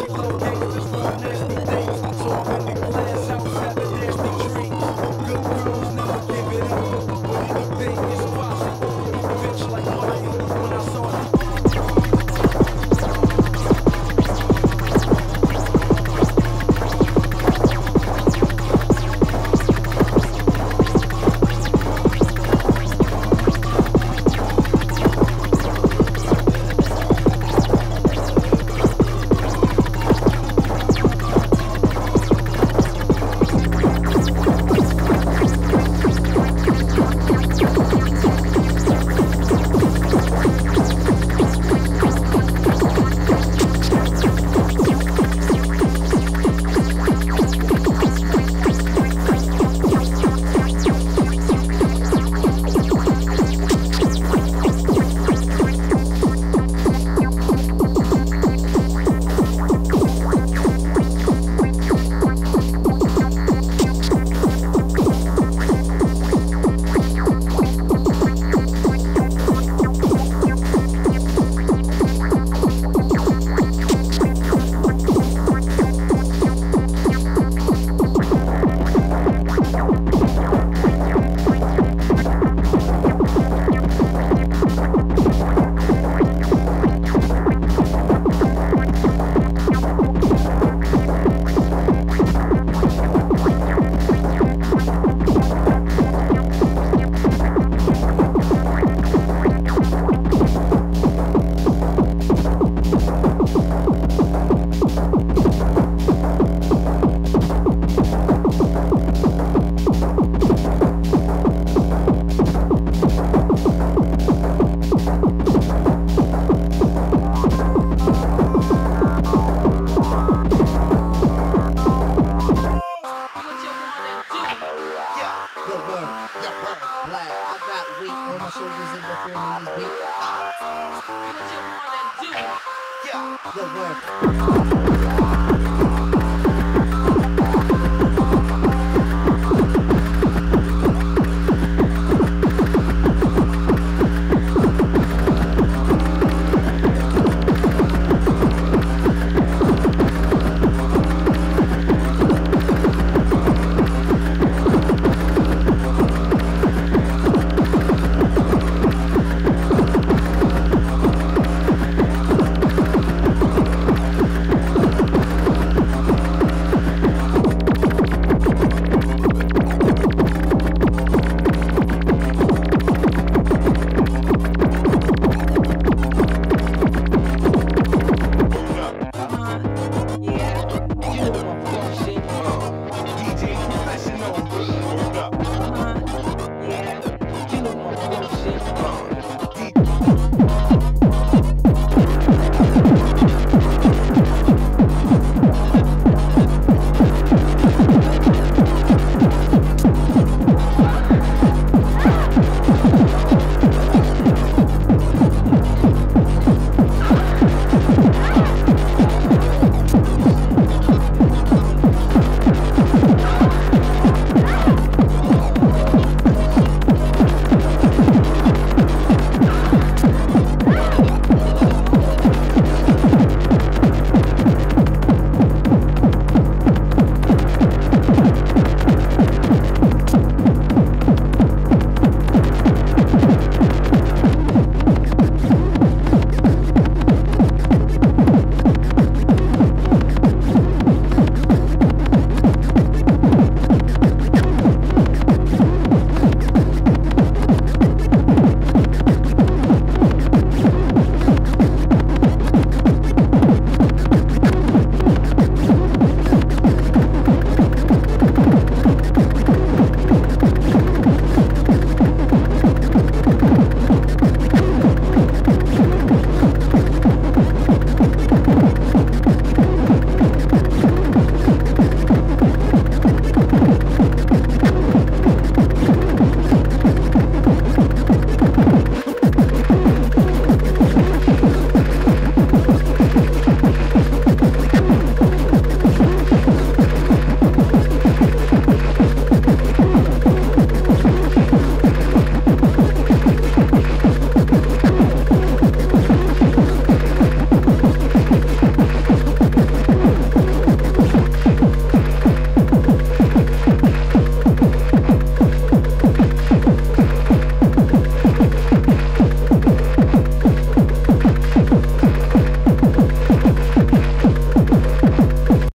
Oh. Good work.